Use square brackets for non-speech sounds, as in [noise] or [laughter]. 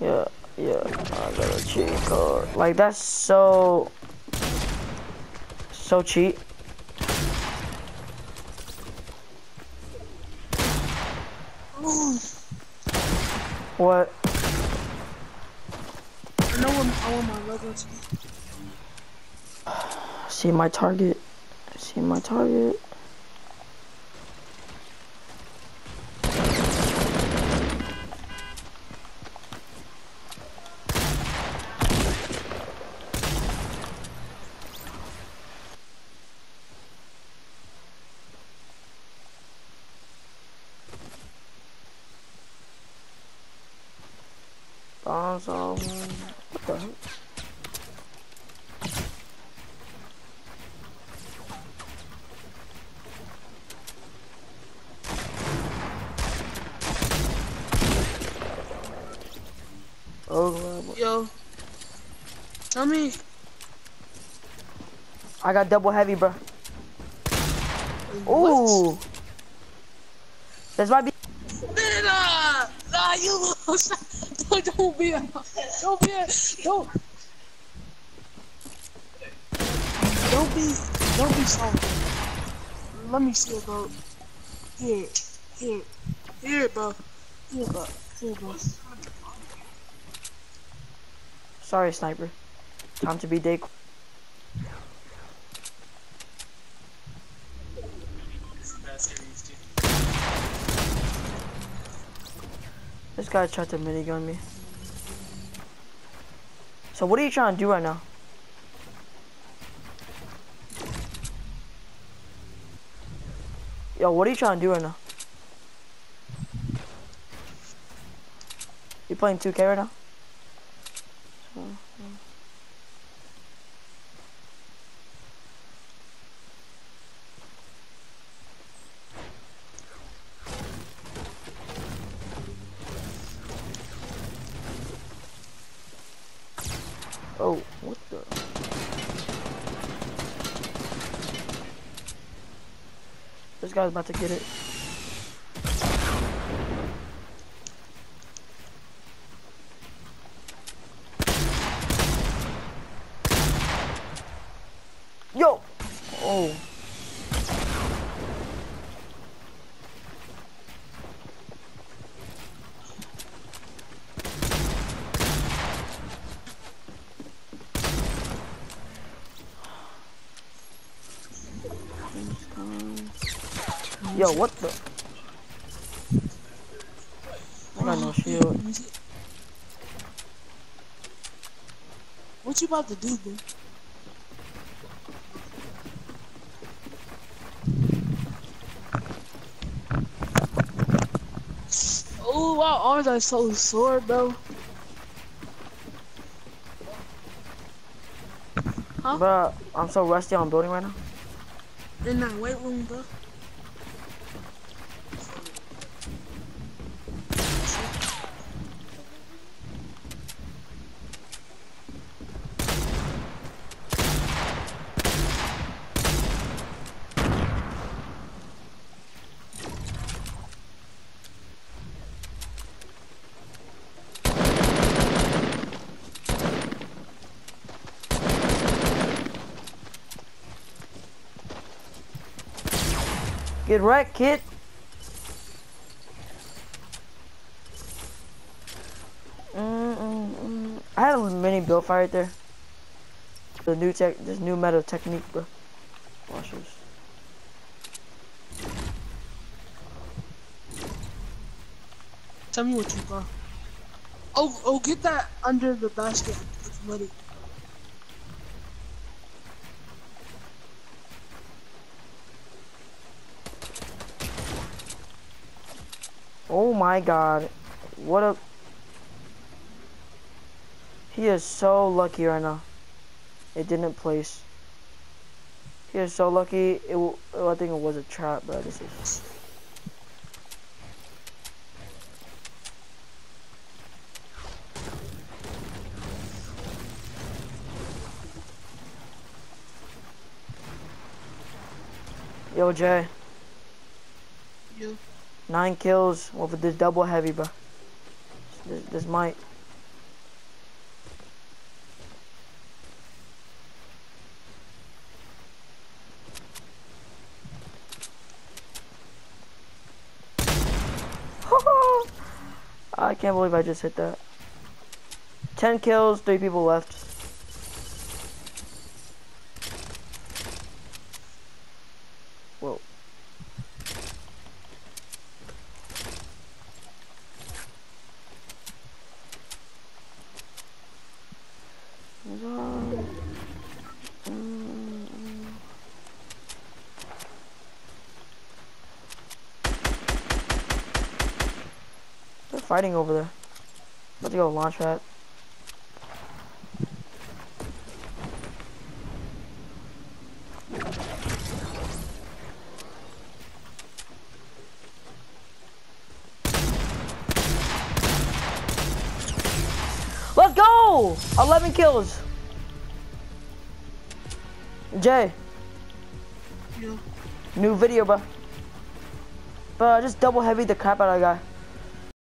Yeah, yeah. I got a cheat code. Like that's so so cheap. What? I know what I want my logo. See my target. See my target. What the heck? Oh, Yo, tell me, I got double heavy, bro. what? Ooh. This might be. Nah, nah, you lose. [laughs] [laughs] don't, be a, don't be a, don't. Don't be, don't be sorry. Let me see it, bro. Here, here, here, bro. Here, bro. Here, bro. Sorry, sniper. Time to be day. This guy tried to minigun me. So what are you trying to do right now? Yo, what are you trying to do right now? You playing 2K right now? Oh, This guy's about to get it. Yo! Oh. Yo, what the? I got no shield. What you about to do, bro? Oh, wow, arms are so sore, bro. Huh? Bruh, I'm so rusty on building right now. In that weight room, bro. Get wrecked, kid. Mm, mm, mm. I had a mini build fire right there. The new tech, this new meta technique, bro. This. Tell me what you got. Oh, oh, get that under the basket. It's muddy. Oh my god. What a... He is so lucky right now. It didn't place. He is so lucky. It, w- oh, I think it was a trap, but This is... Yo, Jay. You. Nine kills with this double heavy, bro. This, this might. [laughs] I can't believe I just hit that. 10 kills, 3 people left. Fighting over there. Let's go launch pad. Let's go! 11 kills. Jay, Yeah. new video, bro. Bro, I just double heavy the crap out of that guy.